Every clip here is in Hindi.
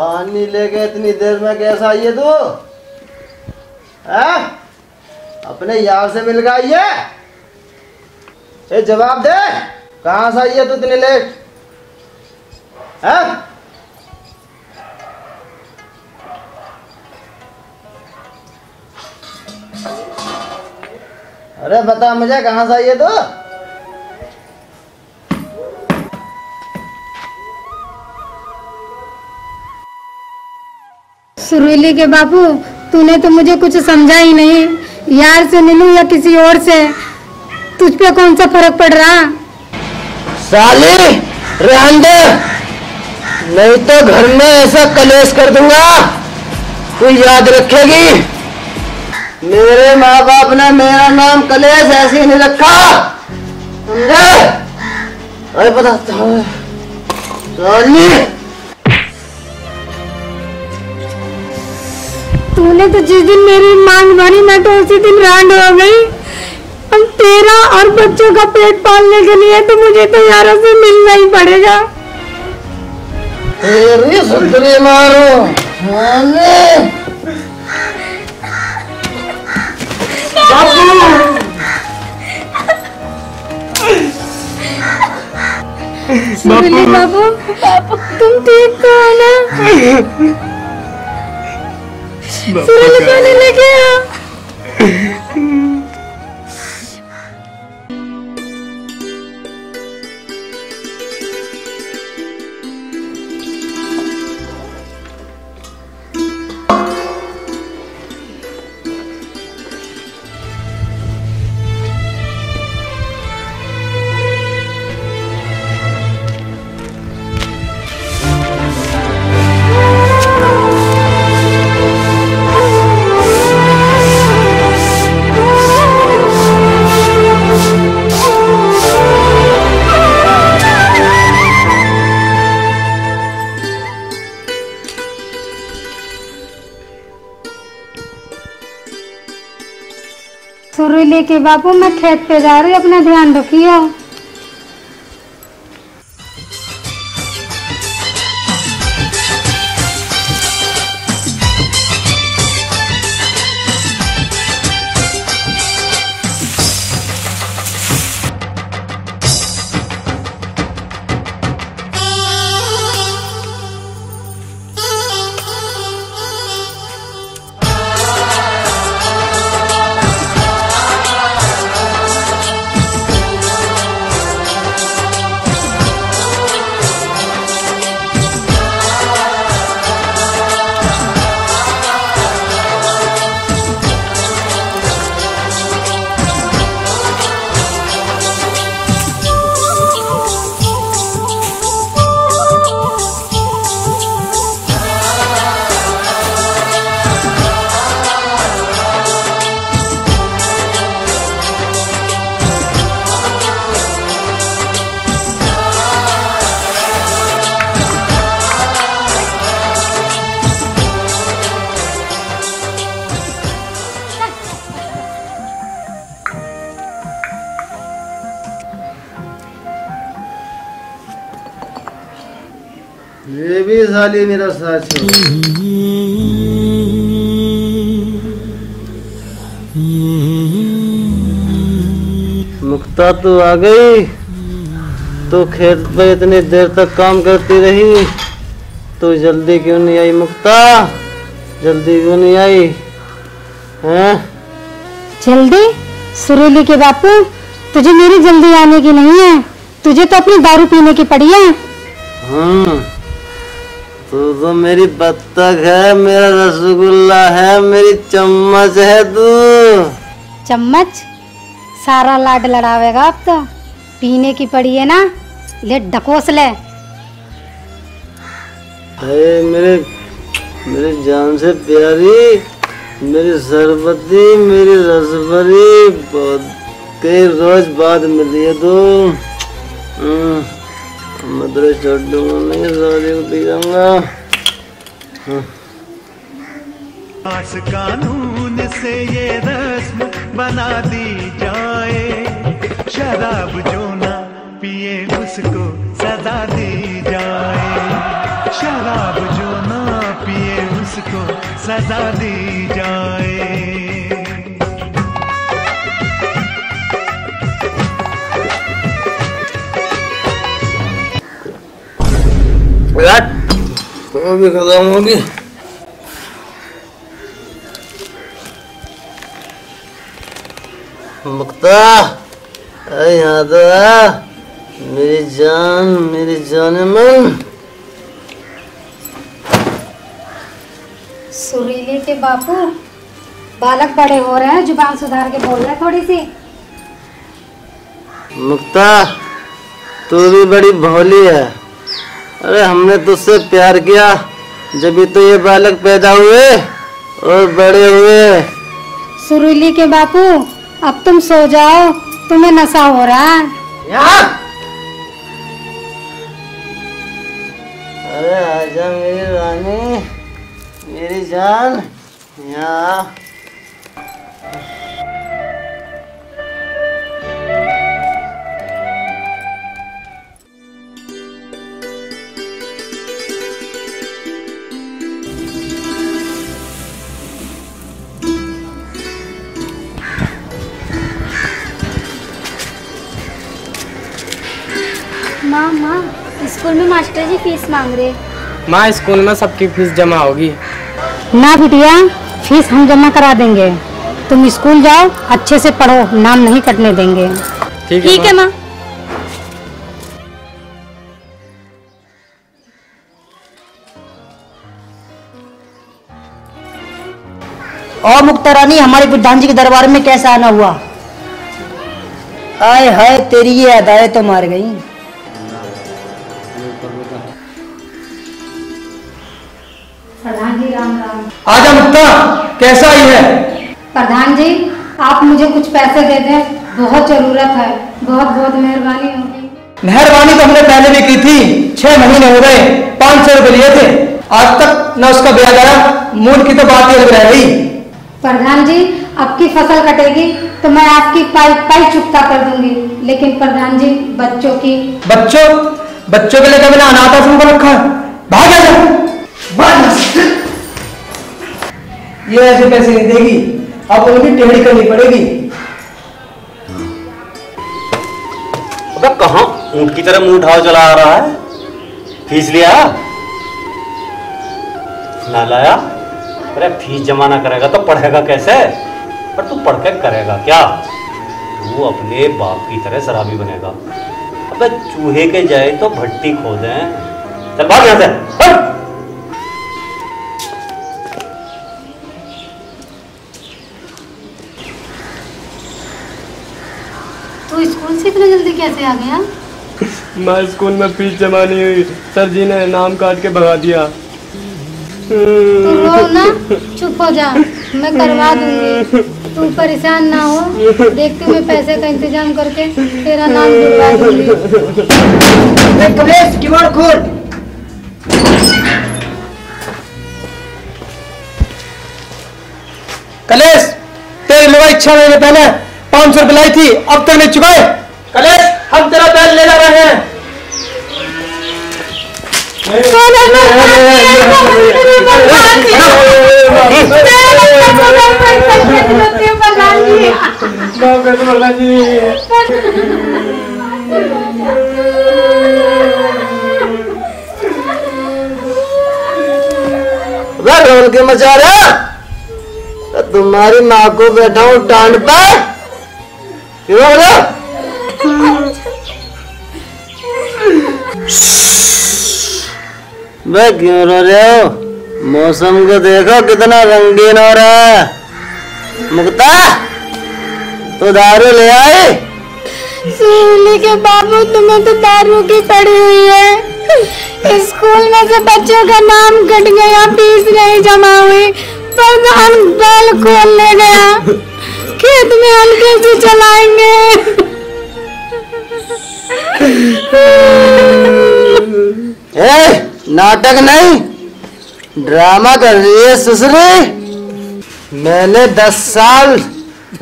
पानी लेके इतनी देर में कैसा आई है तू? हैं? अपने यार से मिल गई है? ये जवाब दे। कहाँ से आई है तू इतनी लेट? हैं? अरे बता मुझे कहाँ से आई है तू? सुरीली के बाबू, तूने तो मुझे कुछ समझा ही नहीं। यार से मिलूं या किसी और से? तुझ पे कौन सा फ़र्क पड़ रहा? साली रहन नहीं तो घर में ऐसा कलेश कर दूँगा। तू याद रखेगी। मेरे माँ बाप ने मेरा नाम कलेश ऐसे ही नहीं रखा। समझे? अरे पता साली तूने तो जिस दिन मेरी मांग भरी मैं तो उसी दिन रांड हो गई। अब तेरा और बच्चों का पेट पालने के लिए तो मुझे तो यारों से मिलना ही पड़ेगा। तेरी सुंदरी मारो सुरीली बाबू तुम ठीक तो हो ना? सुरीली पानी लेके आ सुरीली बापू मैं खेत पे जा रही अपना ध्यान रखियो। साली मेरा साथ है। मुक्ता तो आ गई? तो खेत पे इतनी देर तक काम करती रही। तो जल्दी क्यों नहीं आई मुक्ता? जल्दी क्यों नहीं आई? हैं? जल्दी? सुरीली के बापू तुझे मेरी जल्दी आने की नहीं है। तुझे तो अपनी दारू पीने की पड़ी है। हाँ तू तो मेरी बत्तख है मेरा रसगुल्ला है मेरी चम्मच है तू। चम्मच? सारा लाड लड़ावेगा अब तो। पीने की पड़ी है ना ले ढकोस ले। अरे मेरे मेरी जान से प्यारी मेरी सरबती मेरी रसभरी बहुत कई रोज बाद मिली है तू। मैं तेरे छोड़ दूँगा शादी को पी जाऊँगा कानून से ये रस्म बना दी जाए। शराब जो ना पिए, उसको सजा दी जाए। शराब जो ना पिए, उसको सजा दी जाए। यार वो भी खत्म होगी मुक्ता अरे यहाँ तो आ मेरी जान मेरी जान मन सुरीले के बापू बालक बड़े हो रहे हैं ज़ुबान सुधार के बोल रहे थोड़ी सी मुक्ता तू भी बड़ी भोली है अरे हमने तुझसे प्यार किया जब तो ये बालक पैदा हुए और बड़े हुए। सुरीली के बापू अब तुम सो जाओ तुम्हें नशा हो रहा है। अरे आजा मेरी रानी मेरी जान यहाँ। स्कूल में मास्टर जी फ़ीस मांग रहे माँ स्कूल में सबकी फ़ीस जमा होगी। ना बिटिया फ़ीस हम जमा करा देंगे। तुम स्कूल जाओ अच्छे से पढ़ो नाम नहीं कटने देंगे। ठीक है, माँ। माँ। और मुक्ता रानी हमारे प्रधान जी के दरबार में कैसा आना हुआ? आय हाय तेरी ये अदाएँ तो मार गई। आजा मुक्ता कैसा ही है। प्रधान जी आप मुझे कुछ पैसे दे दें। बहुत ज़रूरत है। बहुत बहुत मेहरबानी होगी। मेहरबानी तो हमने पहले भी की थी। छह महीने हो गए। पाँच सौ रुपए लिए थे। आज तक न उसका ब्याज आया। मूल की तो बात ही रह गई। प्रधान जी आपकी फ़सल कटेगी तो मैं आपकी पाई पाई चुकता कर दूँगी। लेकिन प्रधान जी बच्चों की बच्चों? बच्चों के लिए कभी ना अनाथ आश्रम को रखा है। भाग जा। ये ऐसे पैसे नहीं देगी। अब उनकी टेढ़ी करनी पड़ेगी। अबे कहाँ ऊँट की तरह मुँह उठाओ चला आ रहा है? फ़ीस लिया? ना लाया? अरे फ़ीस जमा ना करेगा तो पढ़ेगा कैसे? पर तू पढ़ के करेगा क्या? तू अपने बाप की तरह शराबी बनेगा। अबे चूहे के जाए तो भट्टी खोदे चल भाग यहाँ से। कैसे आ गया? मैं स्कूल में फ़ीस जमा नहीं हुई। सर जी ने नाम काट के भगा दिया। तू रो ना चुप हो जा। मैं करवा दूँगी। तू परेशान ना हो। देखती मैं पैसे का इंतज़ाम करके तेरा नाम जुड़वा दूँगी। कमलेश किवाड़ खोल। कलेश तेरी लुगाई छह महीने पहले पाँच सौ रुपए लाई थी अब तक नहीं चुकाए। कलेश, हम तेरा बैल ले जा रहे हैं रोल के मचा रहा तो तुम्हारी माँ को बैठा हूँ टांड पर क्यों हो बे क्यों रो रहे हो? मौसम को देखो कितना रंगीन हो रहा है। मुक्ता तो दारू ले आई? सुरली के बाबू तुम्हें तो दारू की पड़ी हुई है। स्कूल में से बच्चों का नाम कट गया फ़ीस नहीं जमा हुई प्रधान बैल खोल ले गया। खेत में हम कैसे चलाएँगे। ए, नाटक नहीं ड्रामा कर रही है ससुरी। मैंने दस साल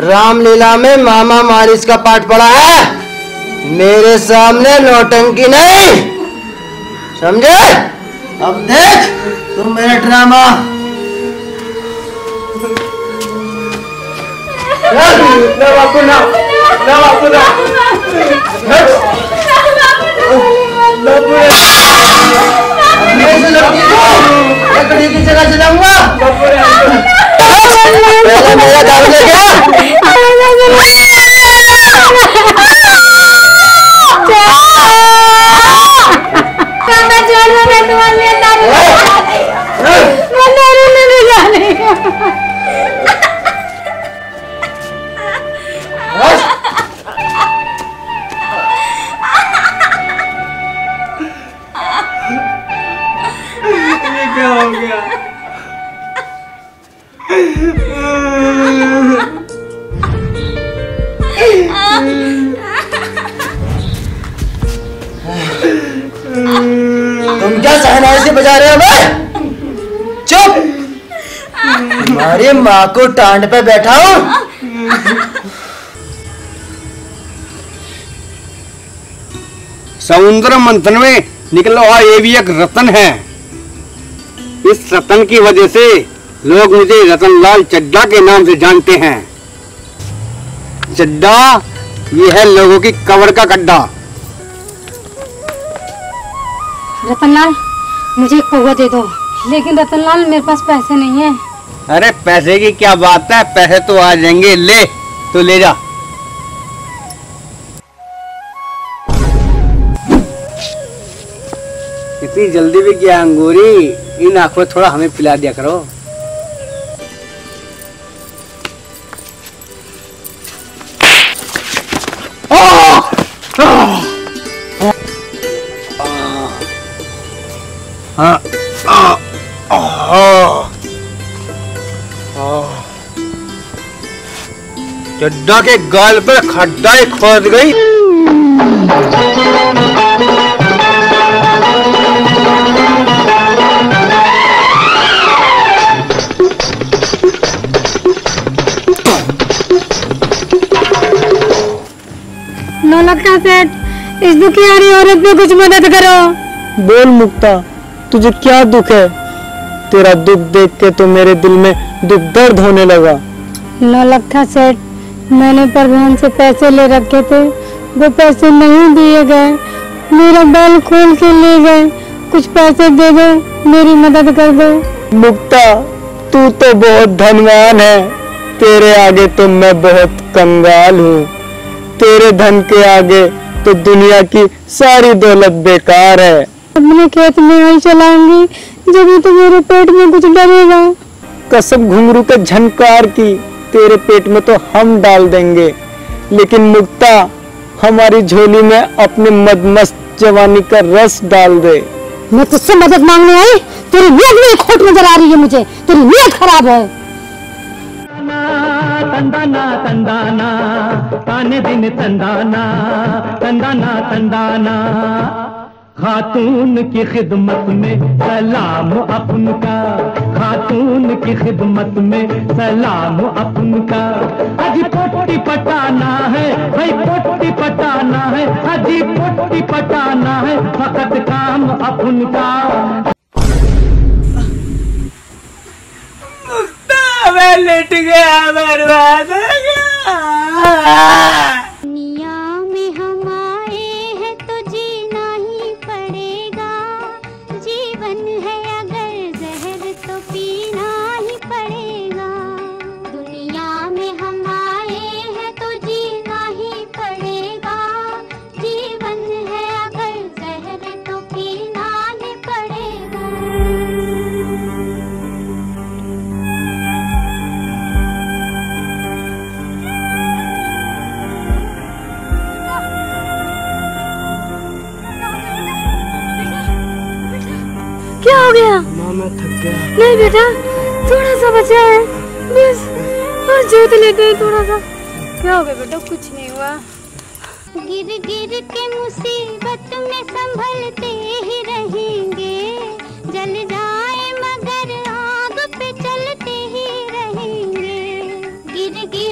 रामलीला में मामा मारिस का पाठ पढ़ा है। मेरे सामने नौटंकी नहीं। समझे? अब देख तुम मेरा ड्रामा। ना ना ना ना ना ना ना ना ना से लड़की को लकड़ी क्या हो गया। तुम क्या सहनाई से बजा रहे हो बे चुप। तुम्हारी माँ को टांड पे बैठा हूँ। समुद्र मंथन में निकला हुआ ये भी एक रतन है। इस रतन की वजह से लोग मुझे रतनलाल चड्डा के नाम से जानते हैं। चड्डा ये है लोगों की कबर का गड्ढा। रतनलाल मुझे एक दे दो। लेकिन रतनलाल मेरे पास पैसे नहीं है। अरे पैसे की क्या बात है? पैसे तो आ जाएँगे। ले तो ले जा। इतनी जल्दी भी क्या अंगूरी? इन आँखों थोड़ा हमें पिला दिया करो। चड्डा के गाल पर खड्डा ही खोद गई। नौ लाख का सेट इस दुखियारी औरत पे कुछ मदद करो। बोल मुक्ता तुझे क्या दुख है? तेरा दुख देख के तो मेरे दिल में दुख दर्द होने लगा। नौ लाख का सेट मैंने प्रधान से पैसे ले रखे थे वो पैसे नहीं दिए गए। मेरा बैल खोल के ले गए। कुछ पैसे दे दो मेरी मदद कर दो। मुक्ता तू तो बहुत धनवान है। तेरे आगे तो मैं बहुत कंगाल हूँ। तेरे धन के आगे तो दुनिया की सारी दौलत बेकार है। अपने खेत में ही चलाऊँगी जब तो मेरे पेट में कुछ डरेगा कसम घुंघरू के झनकार की तेरे पेट में तो हम डाल देंगे। लेकिन मुक्ता हमारी झोली में अपने मदमस्त जवानी का रस डाल दे। मैं तुझसे मदद मांगने आई? तेरी नीयत में खोट नज़र आ रही है मुझे। तेरी नीयत खराब है। ತಂದಾನ ತಂದಾನ ತಾನೆ ದಿನ ತಂದಾನ ತಂದಾನ ತಂದಾನ खातून की खिदमत में सलाम अपन का खातून की खिदमत में सलाम अपन का अजी पोटी पटाना है भाई पोटी पटाना है अजी पोटी पटाना है फकत काम अपन का दुनिया गया। मैं थक गया। नहीं बेटा थोड़ा सा बचा है। बस और जोत लेते हैं थोड़ा सा। क्या हो गया बेटा कुछ नहीं हुआ। गिर गिर के मुसीबत में संभलते ही रहेंगे। जल जाए मगर आग पे चलते ही रहेंगे। गिर गिर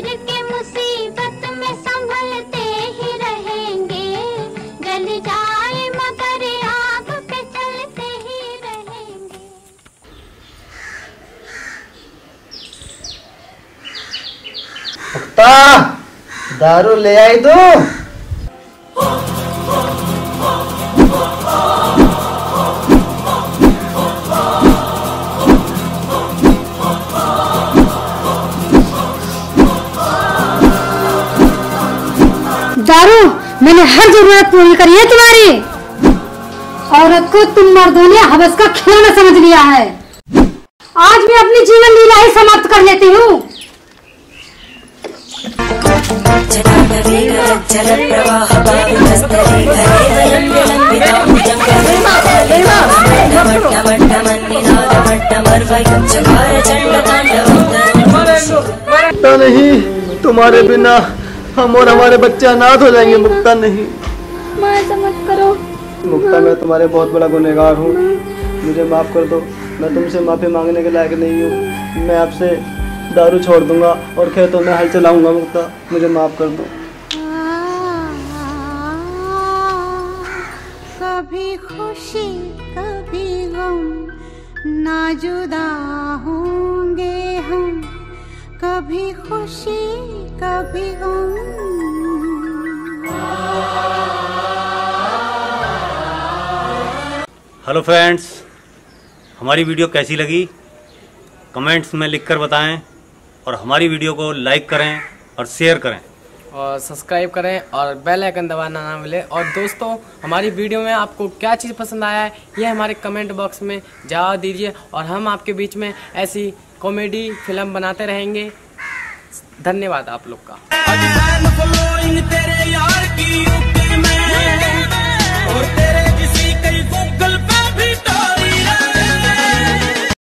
दारू ले आई तू। दारू, मैंने हर ज़रूरत पूरी करी है तुम्हारी। औरत को तुम मर्दों ने हवस का खिलौना समझ लिया है। आज मैं अपनी जीवन लीला ही समाप्त कर लेती हूँ। नहीं, तुम्हारे बिना हम और हमारे बच्चे अनाथ हो जाएँगे, मुक्ता नहीं। मत करो मुक्ता, मैं तुम्हारे बहुत बड़ा गुनहगार हूँ। मुझे माफ़ कर दो, मैं तुमसे माफ़ी मांगने के लायक नहीं हूँ। मैं आपसे दारू छोड़ दूँगा और खेतों में हल चलाऊँगा मुक्ता मुझे माफ़ कर दो। कभी खुशी कभी गम ना जुदा होंगे हम। कभी खुशी कभी गम। हेलो फ्रेंड्स हमारी वीडियो कैसी लगी? कमेंट्स में लिखकर बताएँ। और हमारी वीडियो को लाइक करें और शेयर करें। और सब्सक्राइब करें और बेल आइकन दबाना ना मिले और दोस्तों हमारी वीडियो में आपको क्या चीज़ पसंद आया है ये हमारे कमेंट बॉक्स में जवाब दीजिए और हम आपके बीच में ऐसी कॉमेडी फ़िल्म बनाते रहेंगे। धन्यवाद आप लोग का।